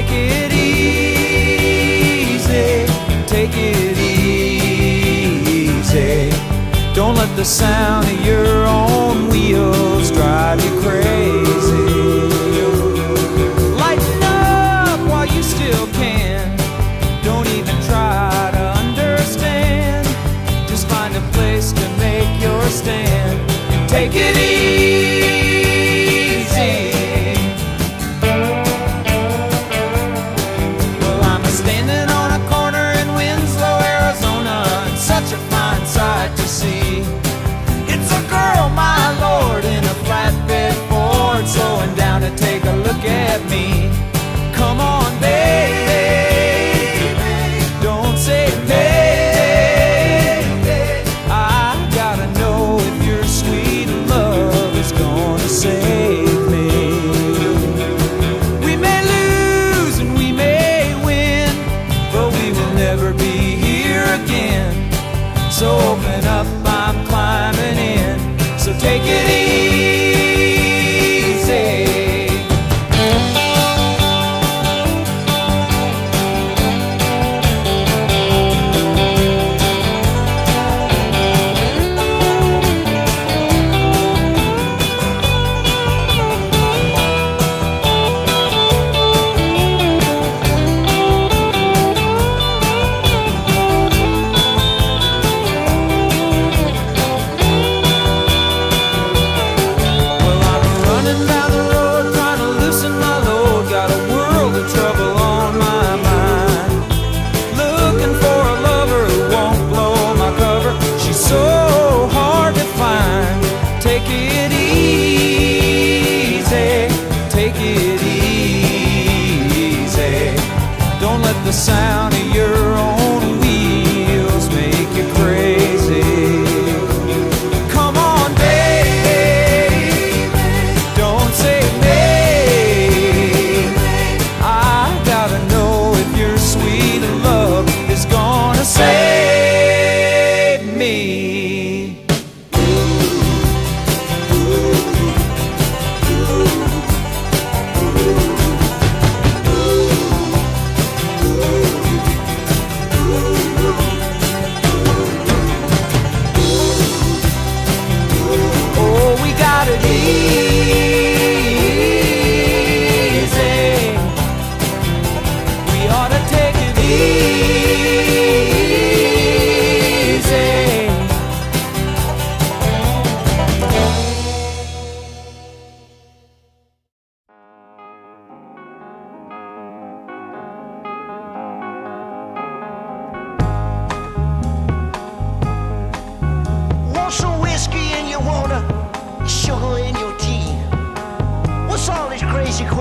Take it easy, take it easy. Don't let the sound of your own wheels drive you crazy. Lighten up while you still can. Don't even try to understand. Just find a place to make your stand and take it easy.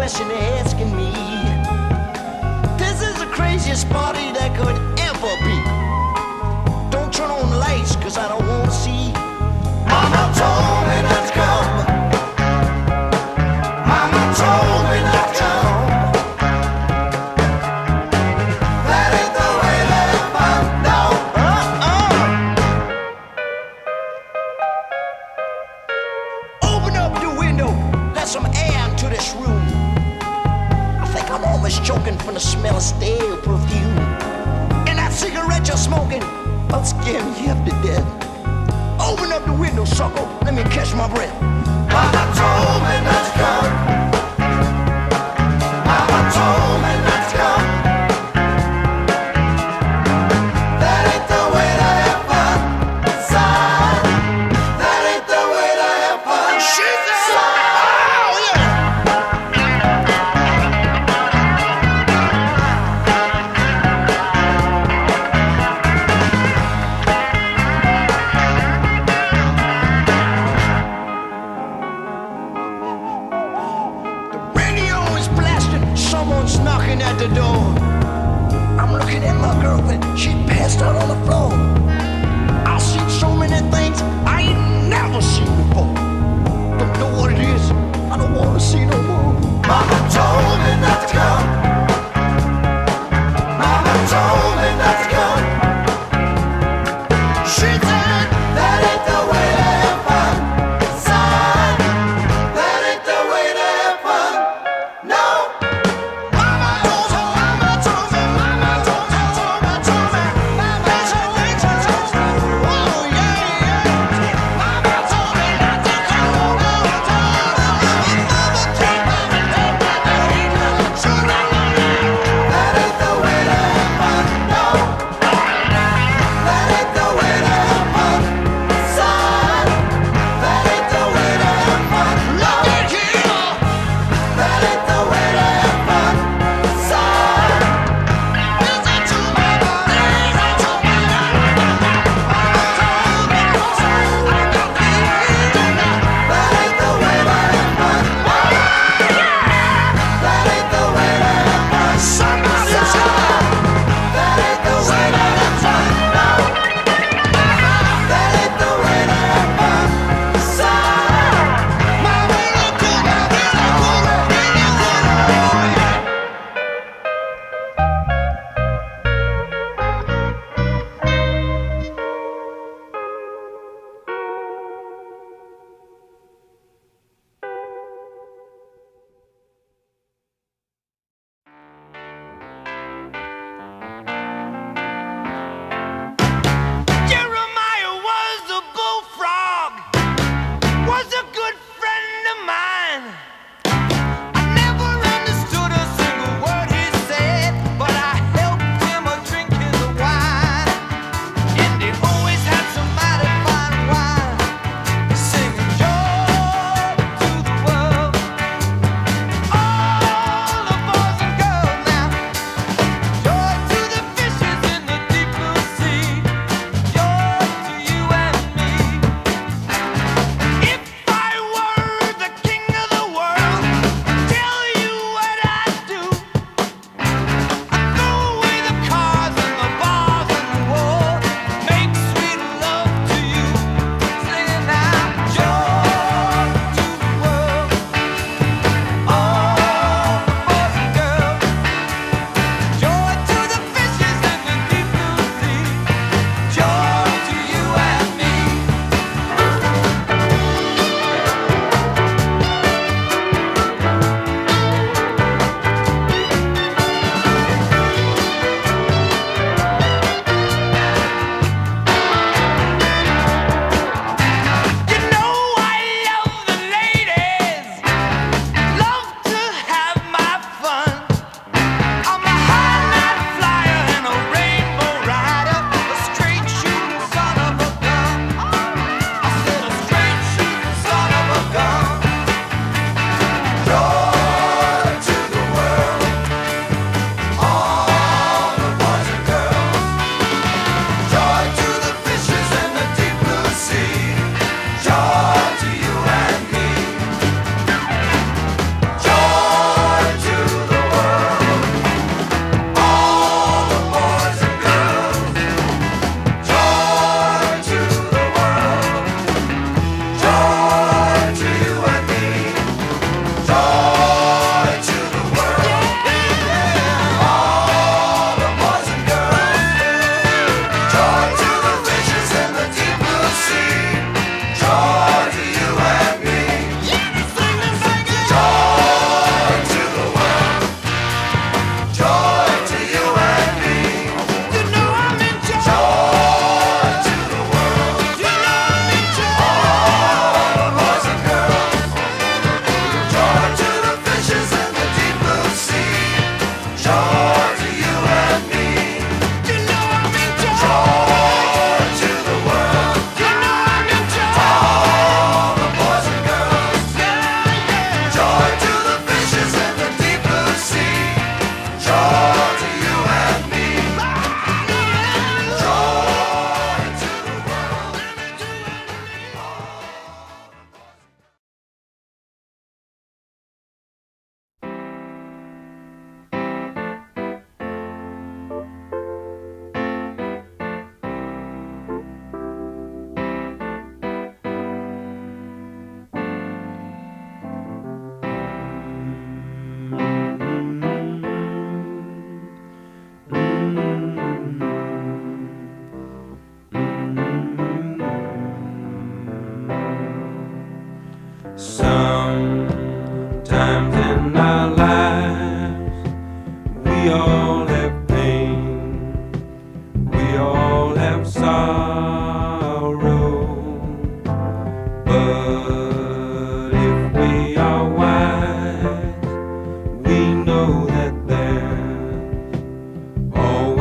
question asking me. This is the craziest party that could ever be. Don't turn on the lights, cause I don't want I'm scared half to death. Open up the window, sucker. Let me catch my breath. Mama told me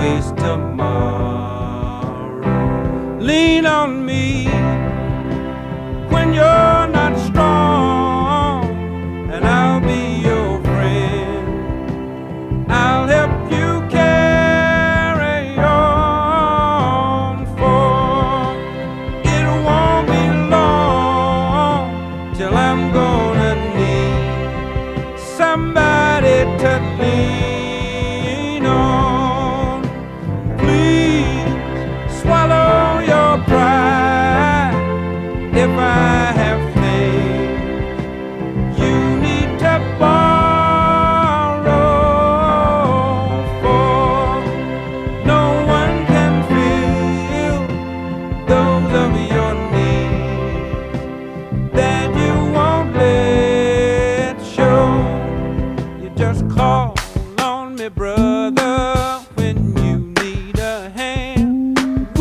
face tomorrow. Lean on me when you're.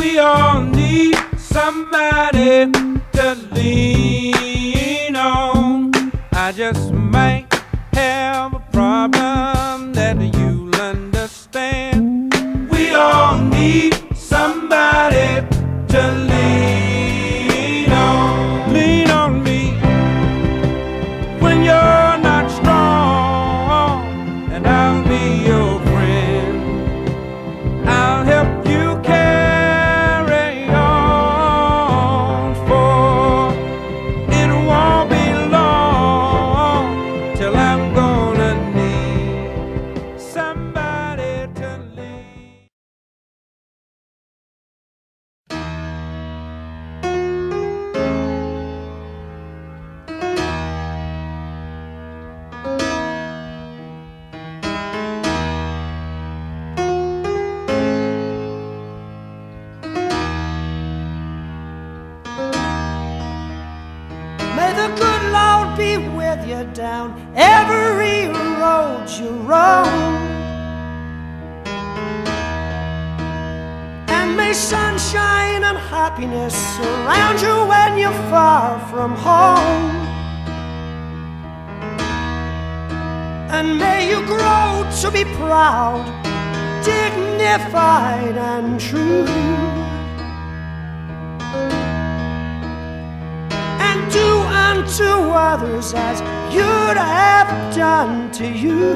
We all need somebody to lean on. I just good Lord be with you down every road you roam. And may sunshine and happiness surround you when you're far from home. And may you grow to be proud, dignified, and true. Unto others as you'd have done to you.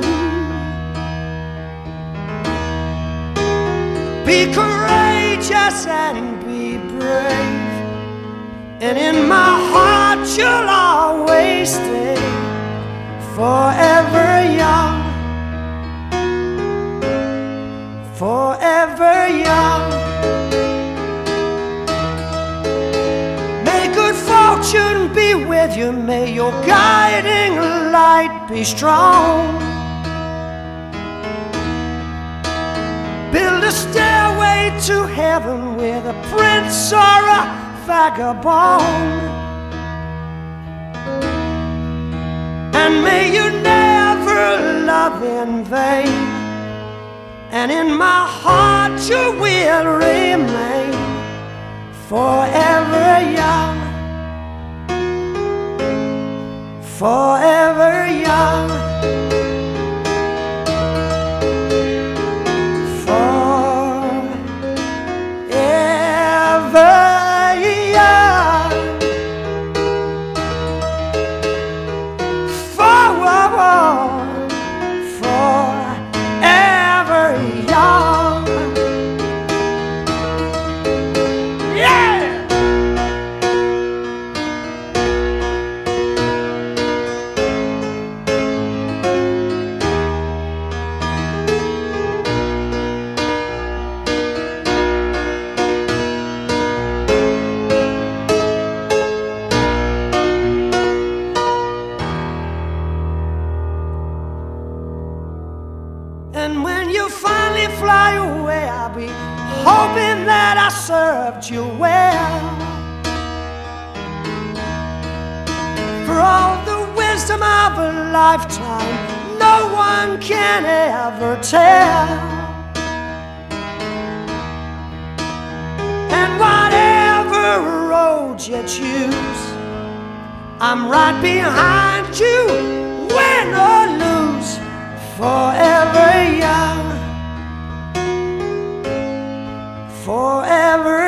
Be courageous and be brave, and in my heart you'll always stay forever young, forever young. Be with you. May your guiding light be strong. Build a stairway to heaven with a prince or a vagabond. And may you never love in vain. And in my heart you will remain forever young, forever wisdom of a lifetime no one can ever tell. And whatever road you choose, I'm right behind you, win or lose, forever young, forever